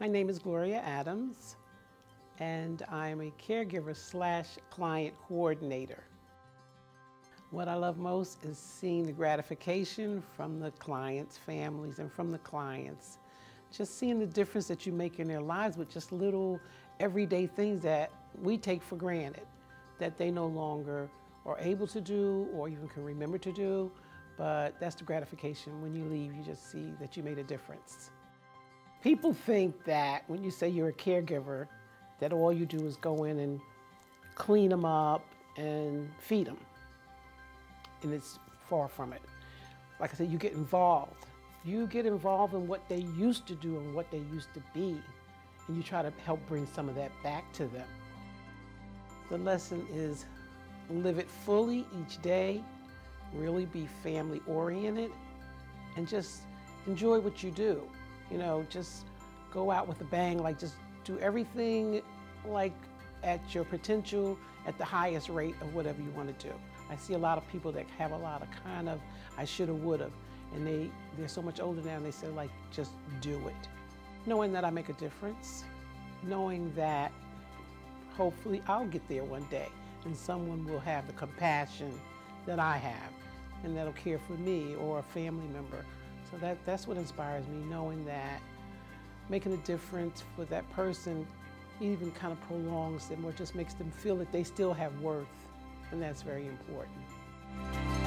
My name is Gloria Adams, and I'm a caregiver slash client coordinator. What I love most is seeing the gratification from the clients' families and from the clients. Just seeing the difference that you make in their lives with just little everyday things that we take for granted, that they no longer are able to do or even can remember to do. But that's the gratification. When you leave, you just see that you made a difference. People think that when you say you're a caregiver, that all you do is go in and clean them up and feed them and it's far from it. Like I said, you get involved. You get involved in what they used to do and what they used to be, and you try to help bring some of that back to them. The lesson is live it fully each day, really be family oriented, and just enjoy what you do. You know, just go out with a bang, like just do everything like at your potential at the highest rate of whatever you want to do. I see a lot of people that have a lot of kind of I should have, would have, and they they're so much older now and they say like just do it. Knowing that I make a difference, knowing that hopefully I'll get there one day and someone will have the compassion that I have and that'll care for me or a family member. So that, that's what inspires me, knowing that making a difference for that person even kind of prolongs them or just makes them feel that they still have worth, and that's very important.